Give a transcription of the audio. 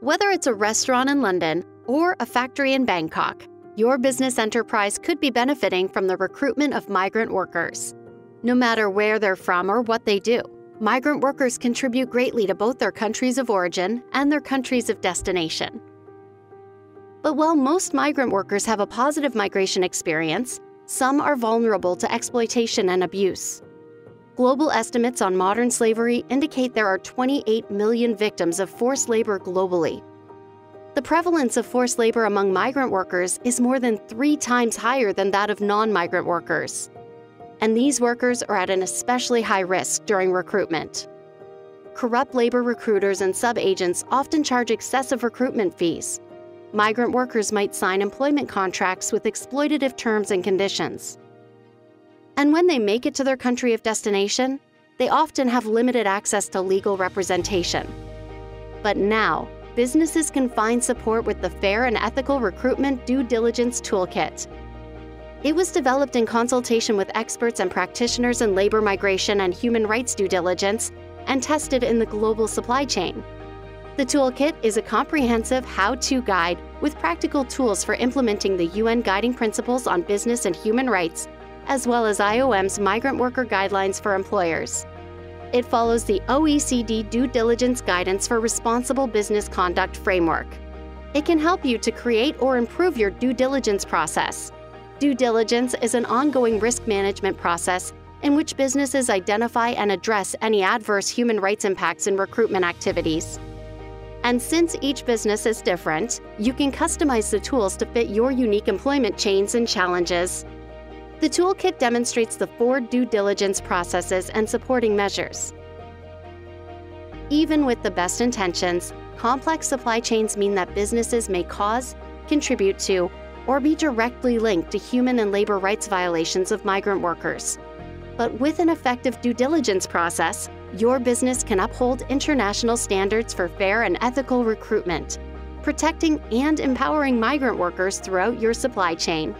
Whether it's a restaurant in London or a factory in Bangkok, your business enterprise could be benefiting from the recruitment of migrant workers. No matter where they're from or what they do, migrant workers contribute greatly to both their countries of origin and their countries of destination. But while most migrant workers have a positive migration experience, some are vulnerable to exploitation and abuse. Global estimates on modern slavery indicate there are 28 million victims of forced labor globally. The prevalence of forced labor among migrant workers is more than three times higher than that of non migrant workers. And these workers are at an especially high risk during recruitment. Corrupt labor recruiters and subagents often charge excessive recruitment fees. Migrant workers might sign employment contracts with exploitative terms and conditions. And when they make it to their country of destination, they often have limited access to legal representation. But now, businesses can find support with the Fair and Ethical Recruitment Due Diligence Toolkit. It was developed in consultation with experts and practitioners in labor migration and human rights due diligence and tested in the global supply chain. The toolkit is a comprehensive how to guide with practical tools for implementing the UN Guiding Principles on Business and Human Rights as well as IOM's migrant worker guidelines for employers. It follows the OECD Due Diligence Guidance for Responsible Business Conduct framework. It can help you to create or improve your due diligence process. Due diligence is an ongoing risk management process in which businesses identify and address any adverse human rights impacts in recruitment activities. And since each business is different, you can customize the tools to fit your unique employment chains and challenges. The toolkit demonstrates the four due diligence processes and supporting measures. Even with the best intentions, complex supply chains mean that businesses may cause, contribute to, or be directly linked to human and labor rights violations of migrant workers. But with an effective due diligence process, your business can uphold international standards for fair and ethical recruitment, protecting and empowering migrant workers throughout your supply chain.